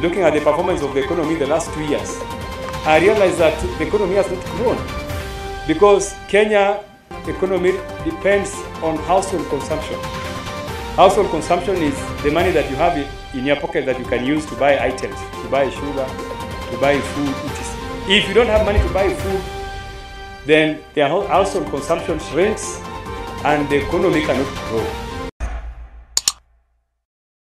looking at the performance of the economy the last two years, I realized that the economy has not grown because Kenya economy depends on household consumption. Household consumption is the money that you have in your pocket that you can use to buy items, to buy sugar, to buy food. If you don't have money to buy food, then the household consumption shrinks and the economy cannot grow.